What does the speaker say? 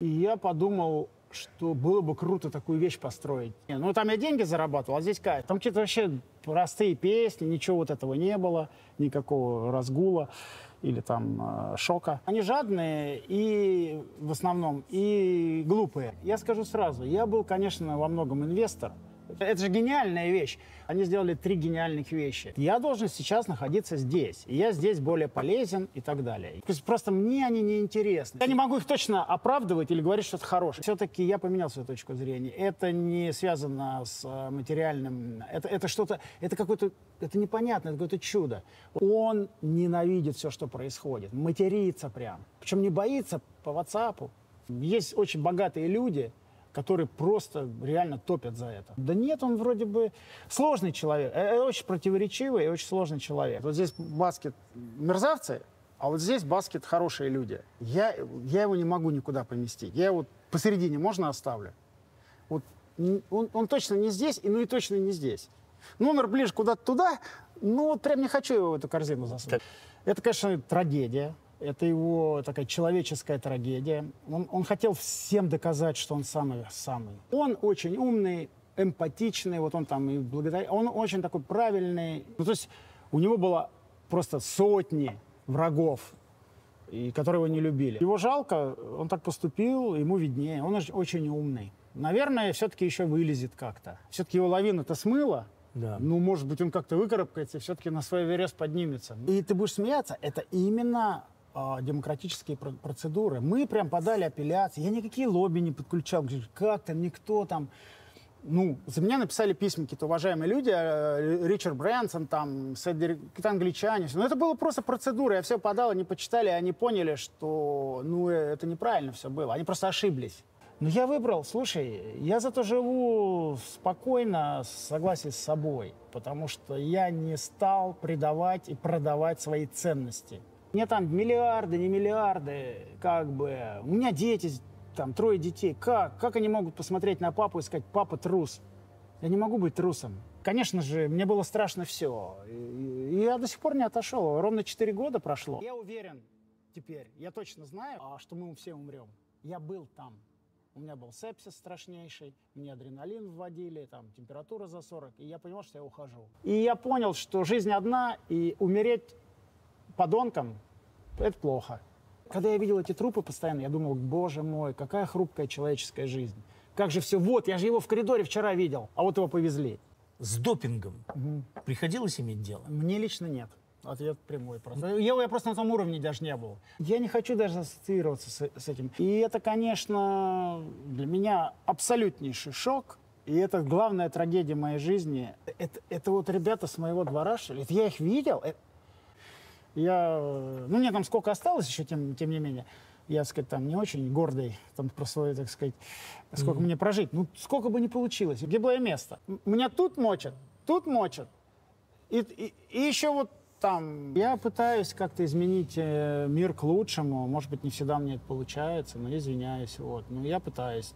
И я подумал, что было бы круто такую вещь построить. Не, Ну, там я деньги зарабатывал, а здесь кайф. Там какие-то вообще простые песни, ничего вот этого не было, никакого разгула или там э, шока. Они жадные и в основном, и глупые. Я скажу сразу, я был, конечно, во многом инвестор, это же гениальная вещь. Они сделали три гениальных вещи. Я должен сейчас находиться здесь. И я здесь более полезен и так далее. То есть просто мне они не интересны. Я не могу их точно оправдывать или говорить, что это хорошее. Все-таки я поменял свою точку зрения. Это не связано с э, материальным. Это, это что-то, это какое-то, это непонятно, это какое-то чудо. Он ненавидит все, что происходит. Матерится прям. Причем не боится по WhatsApp. Есть очень богатые люди, которые просто реально топят за это. Да нет, он вроде бы сложный человек, э, э, очень противоречивый и очень сложный человек. Вот здесь баскет мерзавцы, а вот здесь баскет хорошие люди. Я, я его не могу никуда поместить. Я его посередине можно оставлю? Вот он, он точно не здесь, и ну и точно не здесь. Номер ближе куда-то туда, ну вот прям не хочу его в эту корзину засунуть. Это, конечно, трагедия. Это его такая человеческая трагедия. Он, он хотел всем доказать, что он самый-самый. Он очень умный, эмпатичный, вот он там и благодаря... Он очень такой правильный. Ну, то есть у него было просто сотни врагов, и которые его не любили. Его жалко, он так поступил, ему виднее. Он оч- очень умный. Наверное, все-таки еще вылезет как-то. Все-таки его лавина-то смыла. Да. Ну, может быть, он как-то выкарабкается и все-таки на свой верес поднимется. И ты будешь смеяться, это именно а, демократические про- процедуры. Мы прям подали апелляции. Я никакие лобби не подключал. Как там, никто там. Ну, за меня написали письма какие-то уважаемые люди, э, Ричард Брэнсон, там, какие-то англичане. Но это было просто процедура. Я все подал, они почитали, они поняли, что, ну, э, это неправильно все было. Они просто ошиблись. Но я выбрал, слушай, я зато живу спокойно, в согласии с собой, потому что я не стал предавать и продавать свои ценности. Мне там миллиарды, не миллиарды, как бы. У меня дети, там, трое детей. Как? Как они могут посмотреть на папу и сказать, папа трус? Я не могу быть трусом. Конечно же, мне было страшно все. И, я до сих пор не отошел. Ровно 4 года прошло. Я уверен теперь, я точно знаю, а, что мы все умрем. Я был там. У меня был сепсис страшнейший, мне адреналин вводили, там температура за 40, и я понял, что я ухожу. И я понял, что жизнь одна, и умереть подонком – это плохо. Когда я видел эти трупы постоянно, я думал, боже мой, какая хрупкая человеческая жизнь. Как же все, вот, я же его в коридоре вчера видел, а вот его повезли. С допингом приходилось иметь дело? Мне лично нет. Ответ прямой просто. Я, я просто на том уровне даже не был. Я не хочу даже ассоциироваться с, с этим. И это, конечно, для меня абсолютнейший шок. И это главная трагедия моей жизни. Это, это вот ребята с моего двора, что ли? Это я их видел. Э, Я, э, ну, мне там сколько осталось еще, тем, тем не менее. Я, так сказать, там не очень гордый, там про свое, так сказать, сколько мне прожить. Ну, сколько бы ни получилось. Гиблое место. М- Меня тут мочат, тут мочат. И, и- и еще вот там я пытаюсь как-то изменить э, мир к лучшему. Может быть, не всегда мне это получается, но извиняюсь. Вот. Но я пытаюсь.